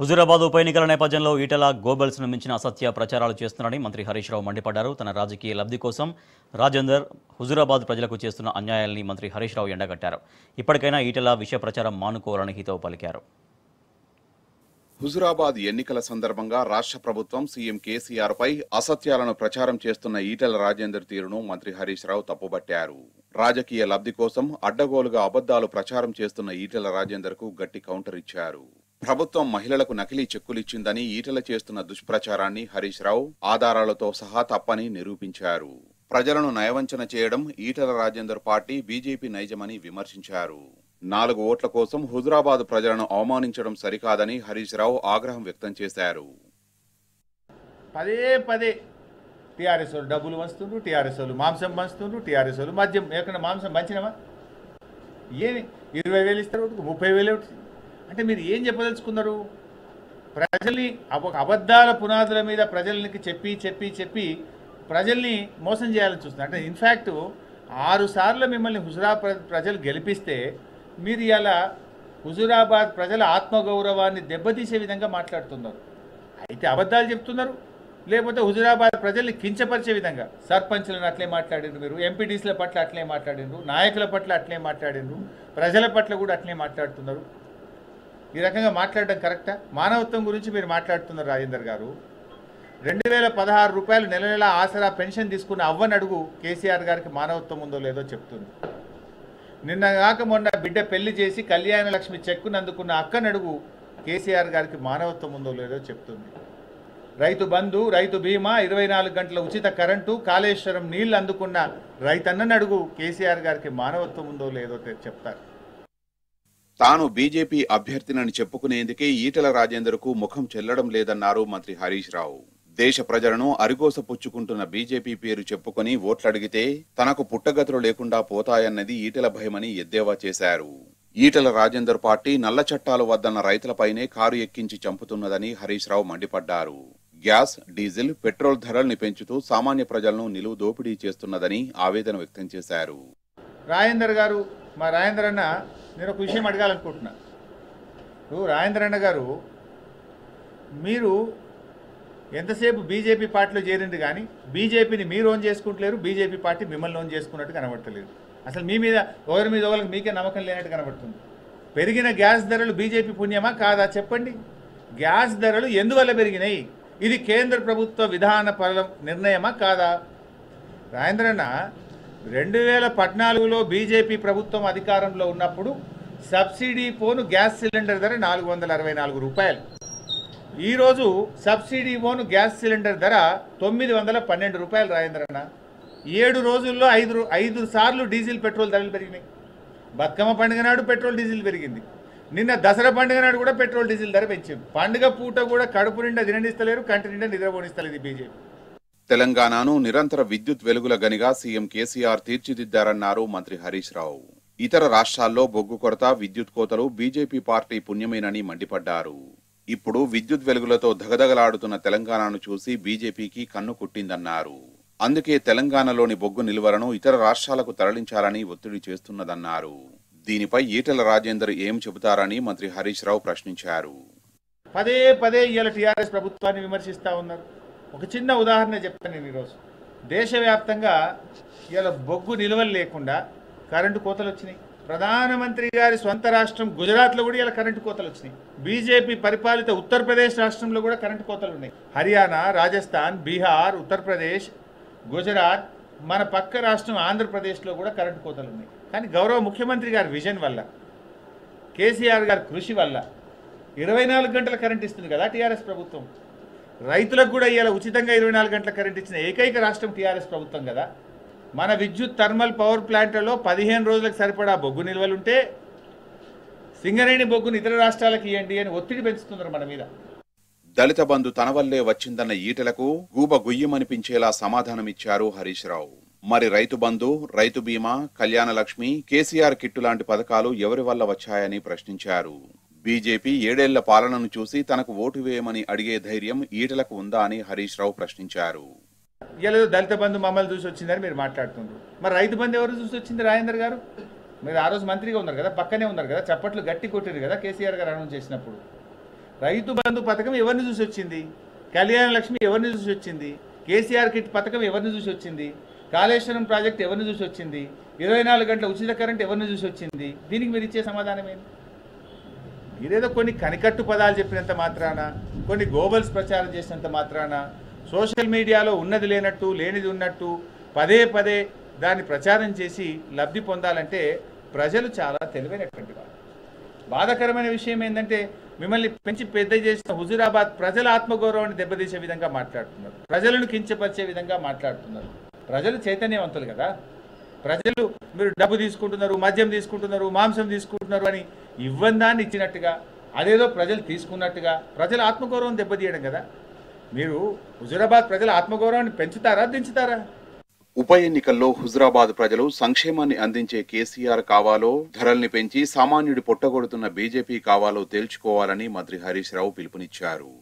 హుజూరాబాద్ ఉప ఎన్నికల నేపథ్యంలో ఈటల గోబెల్స్ను మించిన అసత్య ప్రచారాలు చేస్తున్నారని మంత్రి హరీష్ రావు మండిపడ్డారు. తన రాజకీయ లబ్ధి కోసం రాజేందర్ హుజూరాబాద్ ప్రజలకు చేస్తున్న అన్యాయాల్ని మంత్రి హరీష్ రావు ఎండగట్టారు. ఇప్పటికైనా ఈటల విషయ ప్రచారం మానుకోవాలని హితవు పలికారు. హుజురాబాద్ ఎన్నికల సందర్భంగా రాష్ట్ర ప్రభుత్వం సీఎం కేసీఆర్ పై అసత్యాలను ప్రచారం చేస్తున్న ఈటెల రాజేందర్ తీరును మంత్రి హరీష్ రావు తప్పుబట్టారు. రాజకీయ లబ్ధి కోసం అడ్డగోలుగా అబద్ధాలు ప్రచారం చేస్తున్న ఈటెల రాజేందర్కు గట్టి కౌంటర్ ఇచ్చారు. ప్రభుత్వం మహిళలకు నకిలీ చెక్కులిచ్చిందని ఈటల చేస్తున్న దుష్ప్రచారాన్ని హరీష్ రావు ఆధారాలతో సహా తప్పని నిరూపించారు. ప్రజలను నయవంచన చేయడం ఈటల రాజేందర్ పార్టీ బీజేపీ నైజమని విమర్శించారు. నాలుగు ఓట్ల కోసం హుజురాబాద్ ప్రజలను అవమానించడం సరికాదని హరీష్ రావు ఆగ్రహం వ్యక్తం చేశారు. పదే పదే టీఆర్ఎస్ వాళ్ళు డబ్బులు పంచుతుండ్రు టీఆర్ఎస్ వాళ్ళు మాంసం పంచుతుండ్రు టీఆర్ఎస్ వాళ్ళు మద్యం ఎక్కడ మాంసం పంచినవా? ఏమి? ఇరవై వేలు ఇస్తారు ముప్పై వేలు అంటే మీరు ఏం చెప్పదలుచుకున్నారు? ప్రజల్ని ఒక అబద్ధాల పునాదుల మీద ప్రజలకి చెప్పి చెప్పి చెప్పి ప్రజల్ని మోసం చేయాలని చూస్తున్నారు. అంటే ఇన్ఫ్యాక్ట్ ఆరుసార్లు మిమ్మల్ని హుజురా ప్ర- ప్రజలు గెలిపిస్తే మీరు ఇలా హుజురాబాద్ ప్రజల ఆత్మగౌరవాన్ని దెబ్బతీసే విధంగా మాట్లాడుతున్నారు. అయితే అబద్ధాలు చెప్తున్నారు. లేకపోతే హుజురాబాద్ ప్రజల్ని కించపరిచే విధంగా సర్పంచ్లను అట్లే మాట్లాడిండ్రు మీరు ఎంపీటీసీల పట్ల అట్లే మాట్లాడిండ్రు నాయకుల పట్ల అట్లే మాట్లాడిండ్రు ప్రజల పట్ల కూడా అట్లే మాట్లాడుతున్నారు. ఈ రకంగా మాట్లాడడం కరెక్టా? మానవత్వం గురించి మీరు మాట్లాడుతున్నారు రాజేందర్ గారు. రెండు వేల పదహారు రూపాయలు నెల నెల ఆసరా పెన్షన్ తీసుకున్న అవ్వని అడుగు కేసీఆర్ గారికి మానవత్వం ఉందో లేదో చెప్తుంది. నిన్న కాక మొన్న బిడ్డ పెళ్ళి చేసి కళ్యాణ లక్ష్మి చెక్కును అందుకున్న అక్కని అడుగు కేసీఆర్ గారికి మానవత్వం ఉందో లేదో చెప్తుంది. రైతు బంధు రైతు బీమా ఇరవై నాలుగు గంటల ఉచిత కరెంటు కాళేశ్వరం నీళ్ళు అందుకున్న రైతన్నని అడుగు కేసీఆర్ గారికి మానవత్వం ఉందో లేదో చెప్తారు. తాను బీజేపీ అభ్యర్థినని చెప్పుకునేందుకే ఈటల రాజేందర్కు ముఖం చెల్లడం లేదన్నారు మంత్రి హరీష్ రావు. దేశ ప్రజలను అరిగోస పుచ్చుకుంటున్న బీజేపీ పేరు చెప్పుకొని ఓట్లడిగితే తనకు పుట్టగతులు లేకుండా పోతాయన్నది ఈటల భయమని ఎద్దేవా చేశారు. ఈటల రాజేందర్ పార్టీ నల్ల చట్టాలు వద్దన్న రైతులపైనే కారు ఎక్కించి చంపుతున్నదని హరీష్ రావు మండిపడ్డారు. గ్యాస్ డీజిల్ పెట్రోల్ ధరల్ని పెంచుతూ సామాన్య ప్రజలను నిలువు దోపిడీ చేస్తున్నదని ఆవేదన వ్యక్తం చేశారు. రాజేందర్ గారు మా రాజేందర్ అన్న నేను ఒక విషయం అడగాలనుకుంటున్నా. ఇప్పుడు రాజేందర్ అన్న గారు మీరు ఎంతసేపు బీజేపీ పార్టీలో చేరింది కానీ బీజేపీని మీరు ఓన్ చేసుకుంటలేరు బీజేపీ పార్టీ మిమ్మల్ని ఓన్ చేసుకున్నట్టు కనబడతలేదు. అసలు మీ మీద ఒకరి మీద ఒకరికి మీకే నమ్మకం లేనట్టు కనబడుతుంది. పెరిగిన గ్యాస్ ధరలు బీజేపీ పుణ్యమా కాదా చెప్పండి? గ్యాస్ ధరలు ఎందువల్ల పెరిగినాయి? ఇది కేంద్ర ప్రభుత్వ విధాన పరం నిర్ణయమా కాదా? రాజేంద్రన్న రెండు వేల పద్నాలుగులో బీజేపీ ప్రభుత్వం అధికారంలో ఉన్నప్పుడు సబ్సిడీ పోను గ్యాస్ సిలిండర్ ధర నాలుగు వందల అరవై నాలుగు రూపాయలు. ఈరోజు సబ్సిడీ పోను గ్యాస్ సిలిండర్ ధర తొమ్మిది వందల పన్నెండు రూపాయలు రాజేంద్రన్న ఏడు రోజుల్లో ఐదు ఐదు సార్లు డీజిల్ పెట్రోల్ ధరలు పెరిగినాయి. బతుకమ్మ పండుగ నాడు పెట్రోల్ డీజిల్ పెరిగింది. నిన్న దసరా పండుగ నాడు కూడా పెట్రోల్ డీజిల్ ధర పెంచింది. పండుగ పూట కూడా కడుపు నిండా తిననిస్తలేరు కంటి నిండా నిద్రపోనిస్తలేదు ఈ బీజేపీ. తెలంగాణను నిరంతర విద్యుత్ వెలుగుల గనిగా సీఎం కేసీఆర్ తీర్చిదిద్దారన్నారు మంత్రి హరీష్ రావు. ఇతర రాష్ట్రాల్లో బొగ్గు కొరత విద్యుత్ కోతలు బీజేపీ పార్టీ పుణ్యమేనని మండిపడ్డారు. ఇప్పుడు విద్యుత్ వెలుగులతో దగదగలాడుతున్న తెలంగాణను చూసి బీజేపీకి కన్ను కుట్టిందన్నారు. అందుకే తెలంగాణలోని బొగ్గు నిల్వలను ఇతర రాష్ట్రాలకు తరలించాలని ఒత్తిడి చేస్తున్నదన్నారు. దీనిపై ఈటల రాజేందర్ ఏం చెబుతారని మంత్రి హరీష్ రావు ప్రశ్నించారు. పదే పదే ఇవాళ టీఆర్ఎస్ ప్రభుత్వాన్ని విమర్శిస్తా ఉన్నారు. ఒక చిన్న ఉదాహరణ చెప్తాను నేను ఈరోజు. దేశవ్యాప్తంగా ఇవాళ బొగ్గు నిల్వలు లేకుండా కరెంటు కోతలు వచ్చినాయి. ప్రధానమంత్రి గారి సొంత రాష్ట్రం గుజరాత్లో కూడా ఇలా కరెంటు కోతలు వచ్చినాయి. బీజేపీ పరిపాలిత ఉత్తరప్రదేశ్ రాష్ట్రంలో కూడా కరెంటు కోతలు ఉన్నాయి. హర్యానా రాజస్థాన్ బీహార్ ఉత్తరప్రదేశ్ గుజరాత్ మన పక్క రాష్ట్రం ఆంధ్రప్రదేశ్లో కూడా కరెంటు కోతలు ఉన్నాయి. కానీ గౌరవ ముఖ్యమంత్రి గారి విజన్ వల్ల కేసీఆర్ గారి కృషి వల్ల ఇరవై నాలుగు గంటల కరెంట్ ఇస్తుంది కదా టీఆర్ఎస్ ప్రభుత్వం. రైతులకు కూడా ఇవాళ ఉచితంగా ఇరవై నాలుగు గంటల కరెంట్ ఇచ్చిన ఏకైక రాష్ట్రం టీఆర్ఎస్ ప్రభుత్వం కదా. మన విద్యుత్ థర్మల్ పవర్ ప్లాంట్లలో పదిహేను రోజులకు సరిపడా బొగ్గు నిల్వలుంటే సింగరేణి బొగ్గును ఇతర రాష్ట్రాలకు ఇవ్వండి అని ఒత్తిడి పెంచుతున్నారు మన మీద. దళిత బంధు తన వల్లే వచ్చిందన్న ఈటలకు గూబ గుయ్యమనిపించేలా సమాధానమిచ్చారు హరీష్ రావు. మరి రైతు బంధు రైతు బీమా కళ్యాణ లక్ష్మి కేసీఆర్ కిట్టు లాంటి పథకాలు ఎవరి వల్ల వచ్చాయని ప్రశ్నించారు. బీజేపీ ఏడేళ్ళ పాలనను చూసి తనకు ఓటు వేయమని అడిగే ధైర్యం ఈటలకు ఉందా అని హరీష్ రావు ప్రశ్నించారు. ఇలా దళిత బంధు మమ్మల్ని చూసి వచ్చిందని మీరు మాట్లాడుతున్నారు మరి రైతు బంధు ఎవరు చూసి వచ్చింది రాజేందర్ గారు? మీరు ఆ రోజు మంత్రిగా ఉన్నారు కదా పక్కనే ఉన్నారు కదా చప్పట్లు గట్టి కొట్టారు కదా కేసీఆర్ గారు అనౌన్స్ చేసినప్పుడు. రైతు బంధు పథకం ఎవరిని చూసి వచ్చింది? కళ్యాణ లక్ష్మి ఎవరిని చూసి వచ్చింది? కేసీఆర్ కిట్ పథకం ఎవరిని చూసి వచ్చింది? కాళేశ్వరం ప్రాజెక్ట్ ఎవరిని చూసి వచ్చింది? ఇరవై నాలుగు గంటల ఉచిత కరెంట్ ఎవరిని చూసి వచ్చింది? దీనికి మీరు ఇచ్చే సమాధానం ఏంటి? ఇదేదో కొన్ని కనికట్టు పదాలు చెప్పినంత మాత్రాన కొన్ని గోబల్స్ ప్రచారం చేసినంత మాత్రాన సోషల్ మీడియాలో ఉన్నది లేనట్టు లేనిది ఉన్నట్టు పదే పదే దాన్ని ప్రచారం చేసి లబ్ధి పొందాలంటే ప్రజలు చాలా తెలివైనటువంటి వారు బాధకరమైన విషయం ఏంటంటే మిమ్మల్ని పెంచి పెద్ద చేసిన హుజురాబాద్ ప్రజల ఆత్మగౌరవాన్ని దెబ్బతీసే విధంగా మాట్లాడుతున్నారు. ప్రజలను కించపరిచే విధంగా మాట్లాడుతున్నారు. ప్రజలు చైతన్యవంతులు కదా. ప్రజలు మీరు డబ్బు తీసుకుంటున్నారు మద్యం తీసుకుంటున్నారు మాంసం తీసుకుంటున్నారు అని ఇవ్వని దాన్ని ఇచ్చినట్టుగా అదేదో ప్రజలు తీసుకున్నట్టుగా ప్రజల ఆత్మగౌరవం దెబ్బతీయడం కదా. మీరు హుజురాబాద్ ప్రజల ఆత్మగౌరవాన్ని పెంచుతారా దించుతారా? ఉప ఎన్నికల్లో హుజురాబాద్ ప్రజలు సంక్షేమాన్ని అందించే కేసీఆర్ కావాలో ధరల్ని పెంచి సామాన్యుడి పొట్టగొడుతున్న బీజేపీ కావాలో తేల్చుకోవాలని మంత్రి హరీష్ రావు పిలుపునిచ్చారు.